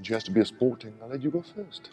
Just to be a sporting. I'll let you go first.